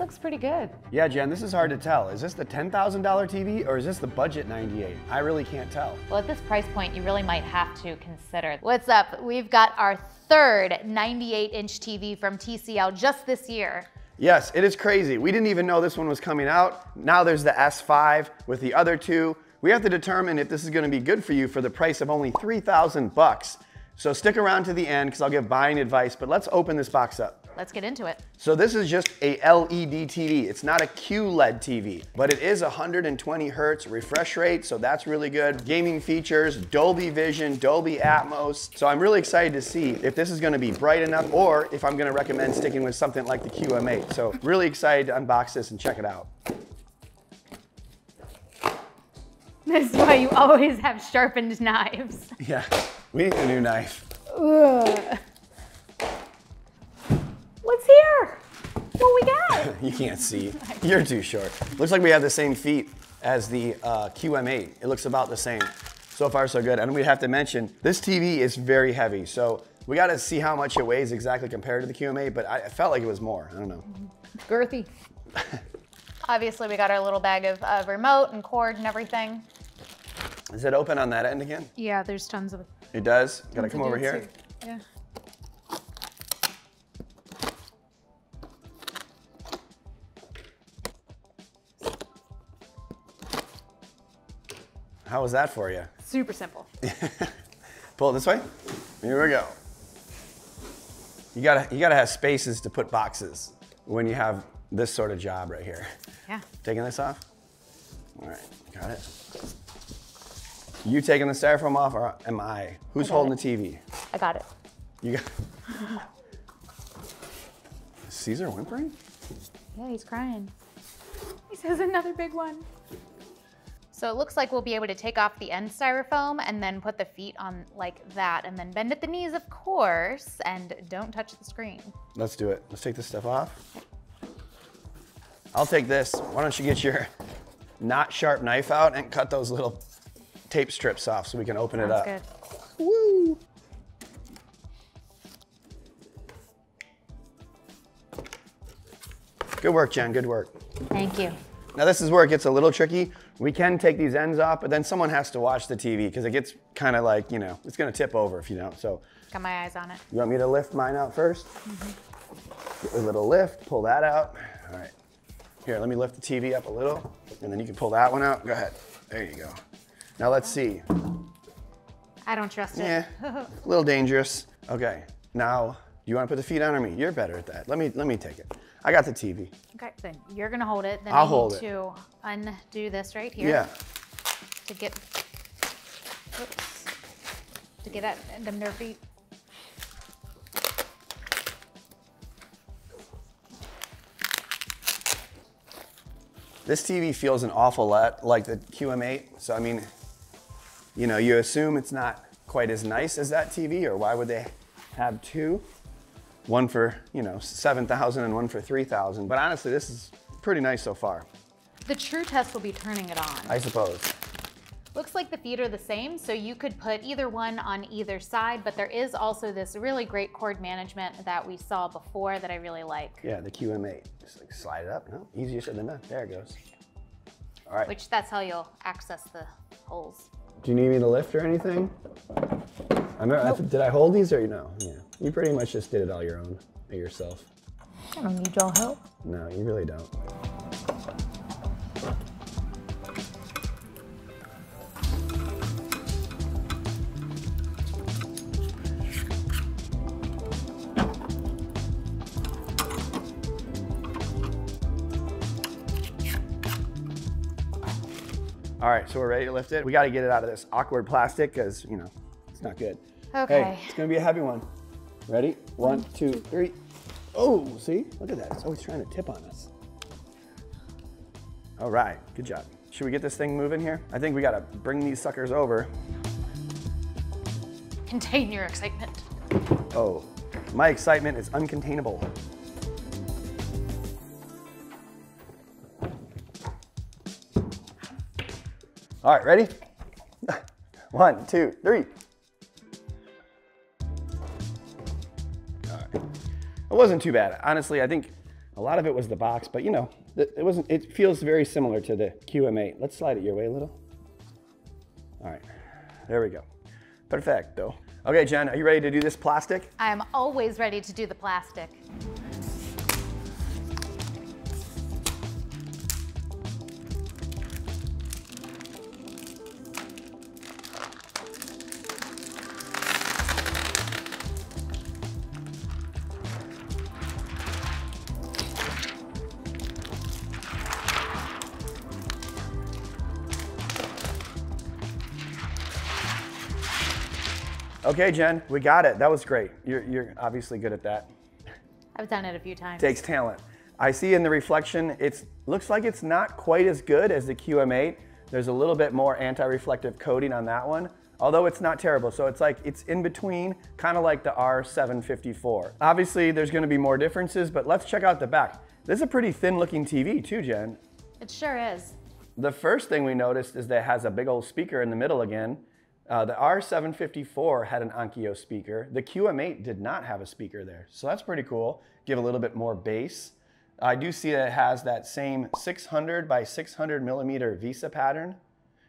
looks pretty good. Yeah, Jen, this is hard to tell. Is this the $10,000 TV or is this the budget 98? I really can't tell. Well, at this price point, you really might have to consider. What's up? We've got our third 98 inch TV from TCL just this year. Yes, it is crazy. We didn't even know this one was coming out. Now there's the S5 with the other two. We have to determine if this is gonna be good for you for the price of only 3,000 bucks. So stick around to the end because I'll give buying advice, but let's open this box up. Let's get into it. So this is just a LED TV. It's not a QLED TV, but it is 120 hertz refresh rate, so that's really good. Gaming features, Dolby Vision, Dolby Atmos. So I'm really excited to see if this is gonna be bright enough or if I'm gonna recommend sticking with something like the QM8. So really excited to unbox this and check it out. This is why you always have sharpened knives. Yeah, we need a new knife. Ugh. What we got? You can't see. You're too short. Looks like we have the same feet as the uh, QM8. It looks about the same. So far, so good. And we have to mention, this TV is very heavy. So we got to see how much it weighs exactly compared to the QM8, but I felt like it was more. I don't know. Girthy. Obviously, we got our little bag of uh, remote and cord and everything. Is it open on that end again? Yeah, there's tons of. It It does? Got to come over dudes here? Yeah. How was that for you? Super simple. Pull it this way. Here we go. You gotta, you gotta have spaces to put boxes when you have this sort of job right here. Yeah. Taking this off? All right, got it. You taking the styrofoam off or am I? Who's got holding it. the TV? I got it. You got. Is Caesar whimpering? Yeah, he's crying. He says another big one. So it looks like we'll be able to take off the end styrofoam and then put the feet on like that and then bend at the knees, of course, and don't touch the screen. Let's do it. Let's take this stuff off. I'll take this. Why don't you get your not sharp knife out and cut those little tape strips off so we can open it Sounds up. good. Woo! Good work, Jen. Good work. Thank you. Now this is where it gets a little tricky. We can take these ends off, but then someone has to watch the TV because it gets kind of like, you know, it's gonna tip over if you don't. So Got my eyes on it. you want me to lift mine out 1st mm-hmm. Get a little lift, pull that out. All right. Here, let me lift the TV up a little, and then you can pull that one out. Go ahead. There you go. Now let's see. I don't trust it. Yeah, a little dangerous. Okay, now, do you want to put the feet on or me? You're better at that. Let me let me take it. I got the TV. Okay, then you're gonna hold it. Then I'll I hold need it. to undo this right here. Yeah. To get, oops, to get at them their feet. This TV feels an awful lot like the QM8. So I mean, you know, you assume it's not quite as nice as that TV, or why would they have two? One for you know 7,000 and one for 3,000. But honestly, this is pretty nice so far. The true test will be turning it on. I suppose. Looks like the feet are the same, so you could put either one on either side, but there is also this really great cord management that we saw before that I really like, Yeah, the QM8. Just like slide it up. No, easier said than done. There it goes. All right. which that's how you'll access the holes. Do you need me to lift or anything? I remember, I th- did I hold these or no? Yeah. You pretty much just did it all your own, by yourself. I don't need y'all help. No, you really don't. All right, so we're ready to lift it. We got to get it out of this awkward plastic because, you know, it's not good. Okay. Hey, it's gonna be a heavy one. Ready? One, two, three. Oh, see? Look at that. It's always trying to tip on us. All right, good job. Should we get this thing moving here? I think we gotta bring these suckers over. Contain your excitement. Oh, my excitement is uncontainable. All right, ready? One, two, three. All right. It wasn't too bad. Honestly, I think A lot of it was the box, but you know, it wasn't. It feels very similar to the QM8. Let's slide it your way a little. All right, there we go. Perfecto. Okay, Jen, are you ready to do this plastic? I'm always ready to do the plastic. Okay, Jen, we got it. That was great. You're, you're obviously good at that. I've done it a few times. Takes talent. I see in the reflection, it looks like it's not quite as good as the QM8. There's a little bit more anti-reflective coating on that one, although it's not terrible. So it's like, it's in between, kind of like the R754. Obviously, there's gonna be more differences, but let's check out the back. This is a pretty thin looking TV too, Jen. It sure is. The first thing we noticed is that it has a big old speaker in the middle again. Uh, the R754 had an Onkyo speaker. The QM8 did not have a speaker there. So that's pretty cool. Give a little bit more bass. I do see that it has that same 600 by 600 millimeter VESA pattern,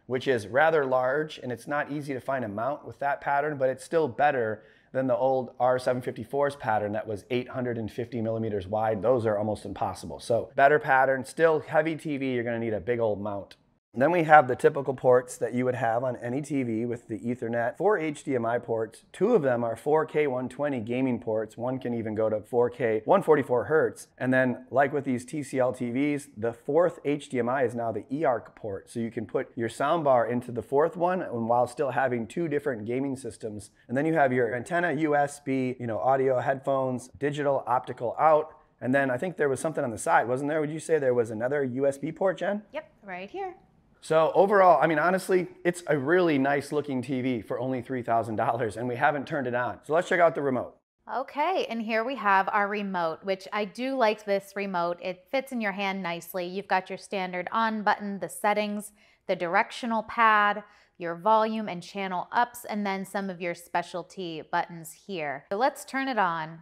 which is rather large and it's not easy to find a mount with that pattern, but it's still better than the old R754's pattern that was 850 millimeters wide. Those are almost impossible. So better pattern, still heavy TV, you're gonna need a big old mount. Then we have the typical ports that you would have on any TV with the Ethernet. Four HDMI ports. Two of them are 4K 120 gaming ports. One can even go to 4K 144 hertz. And then like with these TCL TVs, the fourth HDMI is now the eARC port. So you can put your soundbar into the fourth one and while still having two different gaming systems. And then you have your antenna, USB, you know, audio, headphones, digital, optical out. And then I think there was something on the side, wasn't there? Would you say there was another USB port, Jen? Yep, right here. So overall, I mean, honestly, it's a really nice looking TV for only $3,000 and we haven't turned it on. So let's check out the remote. Okay, and here we have our remote, which I do like this remote. It fits in your hand nicely. You've got your standard on button, the settings, the directional pad, your volume and channel ups, and then some of your specialty buttons here. So let's turn it on.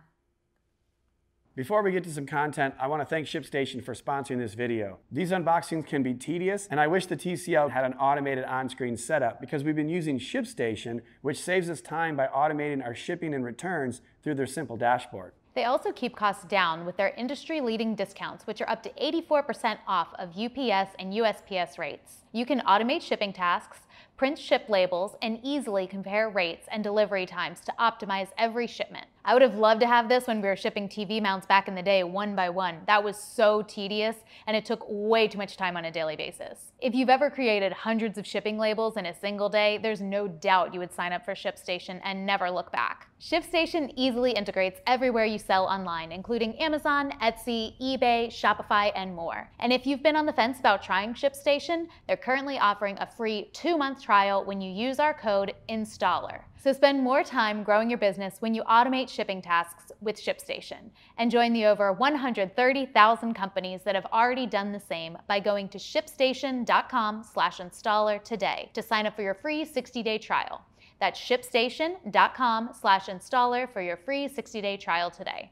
Before we get to some content, I want to thank ShipStation for sponsoring this video. These unboxings can be tedious, and I wish the TCL had an automated on-screen setup because we've been using ShipStation, which saves us time by automating our shipping and returns through their simple dashboard. They also keep costs down with their industry-leading discounts, which are up to 84% off of UPS and USPS rates. You can automate shipping tasks, print ship labels, and easily compare rates and delivery times to optimize every shipment. I would have loved to have this when we were shipping TV mounts back in the day one by one. That was so tedious and it took way too much time on a daily basis. If you've ever created hundreds of shipping labels in a single day, there's no doubt you would sign up for ShipStation and never look back. ShipStation easily integrates everywhere you sell online, including Amazon, Etsy, eBay, Shopify, and more. And if you've been on the fence about trying ShipStation, they're currently offering a free two-month trial when you use our code INSTALLER. So spend more time growing your business when you automate shipping tasks with ShipStation and join the over 130,000 companies that have already done the same by going to shipstation.com/installer today to sign up for your free 60-day trial. That's shipstation.com slash installer for your free 60-day trial today.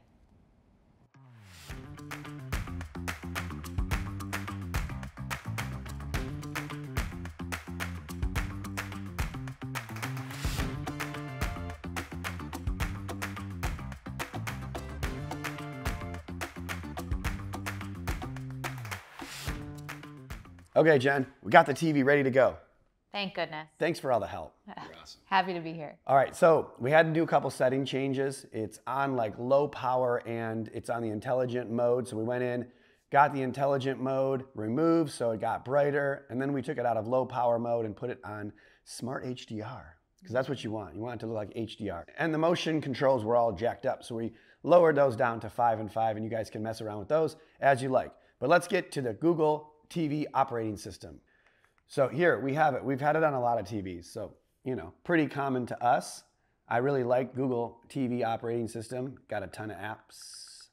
Okay, Jen, we got the TV ready to go. Thank goodness. Thanks for all the help. Awesome. Happy to be here. All right, so we had to do a couple setting changes. It's on like low power and it's on the intelligent mode. So we went in, got the intelligent mode removed so it got brighter, and then we took it out of low power mode and put it on smart HDR because that's what you want. You want it to look like HDR. And the motion controls were all jacked up. So we lowered those down to five and five and you guys can mess around with those as you like. But let's get to the Google TV operating system. So here we have it. We've had it on a lot of TVs. So, you know, pretty common to us. I really like Google TV operating system. Got a ton of apps.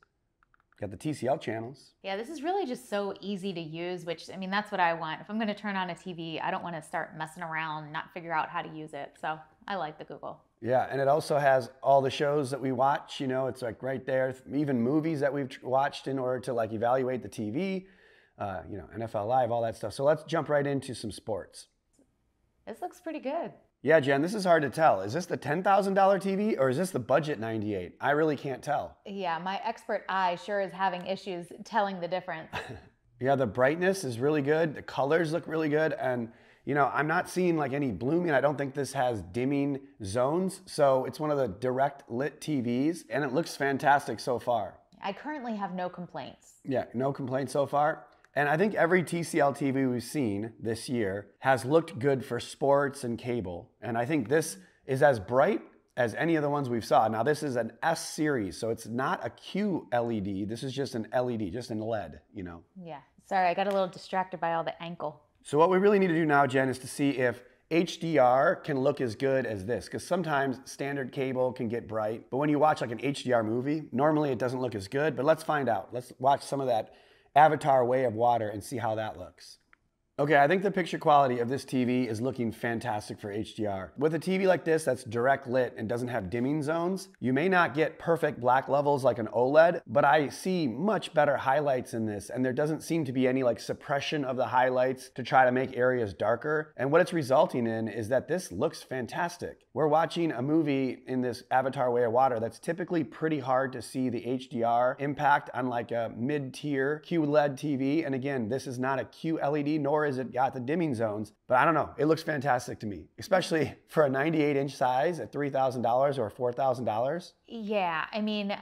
Got the TCL channels. Yeah, this is really just so easy to use, which I mean, that's what I want. If I'm going to turn on a TV, I don't want to start messing around, not figure out how to use it. So I like the Google. Yeah, and it also has all the shows that we watch. You know, it's like right there. Even movies that we've watched in order to like evaluate the TV. Uh, you know, NFL Live, all that stuff. So let's jump right into some sports. This looks pretty good. Yeah, Jen, this is hard to tell. Is this the $10,000 TV or is this the budget 98? I really can't tell. Yeah, my expert eye sure is having issues telling the difference. yeah, the brightness is really good. The colors look really good. And, you know, I'm not seeing like any blooming. I don't think this has dimming zones. So it's one of the direct lit TVs and it looks fantastic so far. I currently have no complaints. Yeah, no complaints so far. And I think every TCL TV we've seen this year has looked good for sports and cable. And I think this is as bright as any of the ones we've saw. Now this is an S series, so it's not a Q LED. This is just an LED, just an LED, you know. Yeah. Sorry, I got a little distracted by all the ankle. So what we really need to do now, Jen, is to see if HDR can look as good as this because sometimes standard cable can get bright, but when you watch like an HDR movie, normally it doesn't look as good. But let's find out. Let's watch some of that Avatar Way of Water and see how that looks. Okay, I think the picture quality of this TV is looking fantastic for HDR. With a TV like this that's direct lit and doesn't have dimming zones, you may not get perfect black levels like an OLED, but I see much better highlights in this and there doesn't seem to be any like suppression of the highlights to try to make areas darker. And what it's resulting in is that this looks fantastic. We're watching a movie in this Avatar Way of Water that's typically pretty hard to see the HDR impact on like a mid-tier QLED TV. And again, this is not a QLED nor is it got the dimming zones. But I don't know, it looks fantastic to me, especially for a 98 inch size at $3,000 or $4,000. Yeah, I mean,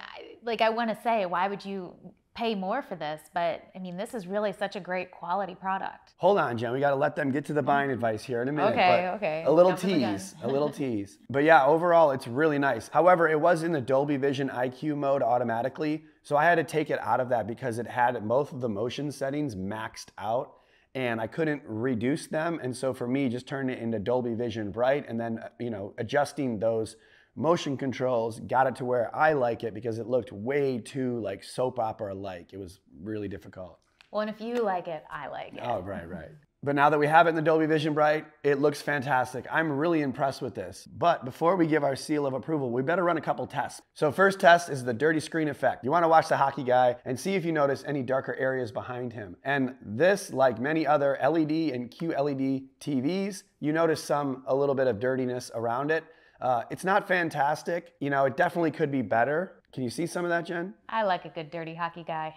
like I want to say, why would you pay more for this, but I mean, this is really such a great quality product. Hold on, Jen. We got to let them get to the mm-hmm. buying advice here in a minute. Okay, okay. A little tease, a little tease. But yeah, overall, it's really nice. However, it was in the Dolby Vision IQ mode automatically, so I had to take it out of that because it had both of the motion settings maxed out and I couldn't reduce them. And so for me, just turning it into Dolby Vision Bright and then, uh, you know, adjusting those motion controls got it to where I like it because it looked way too like soap opera like. It was really difficult. Well, and if you like it, I like it. Oh, right, right. But now that we have it in the Dolby Vision Bright, it looks fantastic. I'm really impressed with this. But before we give our seal of approval, we better run a couple tests. So first test is the dirty screen effect. You wanna watch the hockey guy and see if you notice any darker areas behind him. And this, like many other LED and QLED TVs, you notice some, a little bit of dirtiness around it. Uh, it's not fantastic. You know, it definitely could be better. Can you see some of that, Jen? I like a good dirty hockey guy.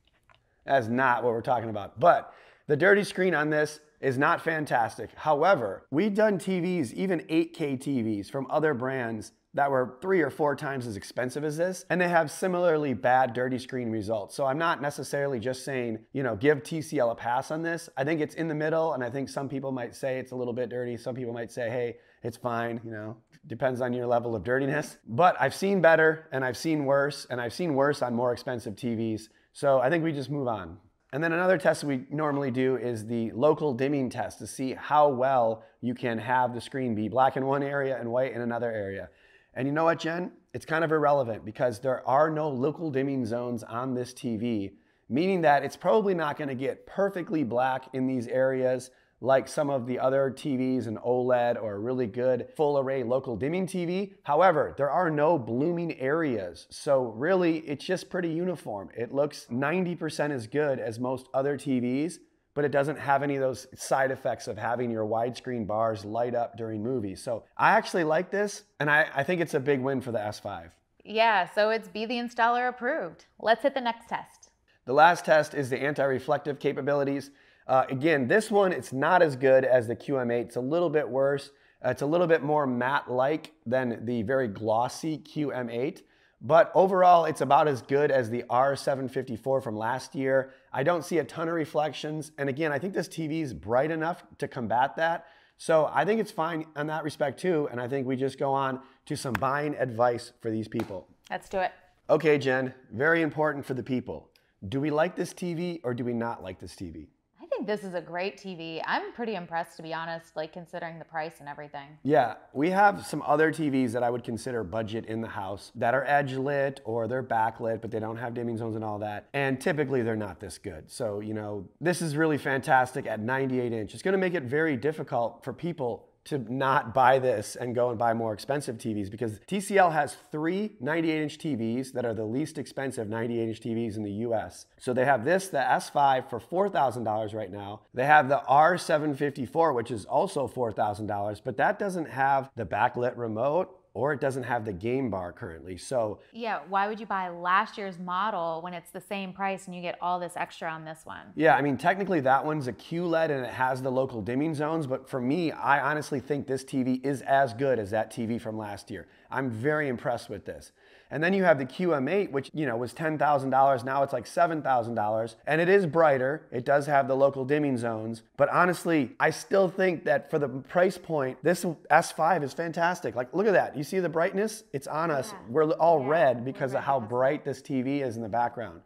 That's not what we're talking about. But the dirty screen on this is not fantastic. However, we've done TVs, even 8K TVs from other brands that were three or four times as expensive as this, and they have similarly bad dirty screen results. So I'm not necessarily just saying, you know, give TCL a pass on this. I think it's in the middle, and I think some people might say it's a little bit dirty. Some people might say, hey, it's fine, you know, depends on your level of dirtiness. But I've seen better, and I've seen worse, and I've seen worse on more expensive TVs. So I think we just move on. And then another test we normally do is the local dimming test to see how well you can have the screen be black in one area and white in another area. And you know what, Jen? It's kind of irrelevant because there are no local dimming zones on this TV, meaning that it's probably not gonna get perfectly black in these areas like some of the other TVs, an OLED or a really good full array local dimming TV. However, there are no blooming areas. So really, it's just pretty uniform. It looks 90% as good as most other TVs, but it doesn't have any of those side effects of having your widescreen bars light up during movies. So I actually like this, and I, I think it's a big win for the S5. Yeah, so it's B the Installer approved. Let's hit the next test. The last test is the anti-reflective capabilities. Uh, again, this one, it's not as good as the QM8. It's a little bit worse. Uh, it's a little bit more matte-like than the very glossy QM8. But overall, it's about as good as the R754 from last year. I don't see a ton of reflections. And again, I think this TV is bright enough to combat that. So I think it's fine in that respect too. And I think we just go on to some buying advice for these people. Let's do it. Okay, Jen, very important for the people. Do we like this TV or do we not like this TV? Think this is a great TV. I'm pretty impressed, to be honest, like considering the price and everything. Yeah, we have some other TVs that I would consider budget in the house that are edge lit or they're backlit, but they don't have dimming zones and all that. And typically they're not this good. So, you know, this is really fantastic at 98 inch. It's gonna make it very difficult for people to not buy this and go and buy more expensive TVs because TCL has three 98 inch TVs that are the least expensive 98 inch TVs in the US. So they have this, the S5 for $4,000 right now. They have the R754, which is also $4,000, but that doesn't have the backlit remote or it doesn't have the game bar currently. So yeah, why would you buy last year's model when it's the same price and you get all this extra on this one? Yeah, I mean, technically that one's a QLED and it has the local dimming zones, but for me, I honestly think this TV is as good as that TV from last year. I'm very impressed with this. And then you have the QM8, which you know was $10,000. Now it's like $7,000, and it is brighter. It does have the local dimming zones, but honestly, I still think that for the price point, this S5 is fantastic. Like, look at that. You see the brightness? It's on us. Yeah. We're all Yeah, red because of how bright this TV is in the background.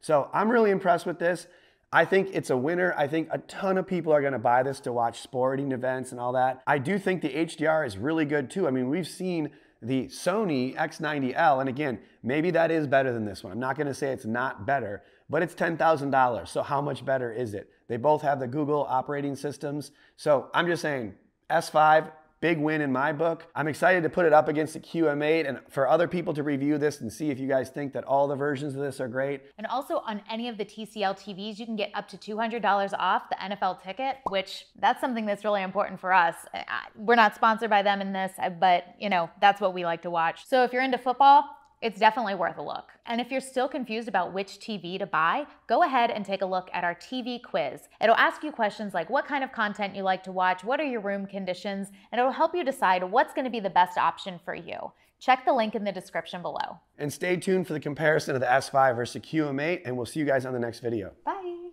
So I'm really impressed with this. I think it's a winner. I think a ton of people are going to buy this to watch sporting events and all that. I do think the HDR is really good too. I mean, we've seen the Sony X90L, and again, maybe that is better than this one. I'm not going to say it's not better, but it's $10,000. So how much better is it? They both have the Google operating systems. So I'm just saying S5 Big win in my book. I'm excited to put it up against the QM8 and for other people to review this and see if you guys think that all the versions of this are great. And also on any of the TCL TVs, you can get up to $200 off the NFL ticket, which that's something that's really important for us. We're not sponsored by them in this, but you know, that's what we like to watch. So if you're into football, it's definitely worth a look. And if you're still confused about which TV to buy, go ahead and take a look at our TV quiz. It'll ask you questions like what kind of content you like to watch, what are your room conditions, and it'll help you decide what's going to be the best option for you. Check the link in the description below. And stay tuned for the comparison of the S5 versus the QM8, and we'll see you guys on the next video. Bye.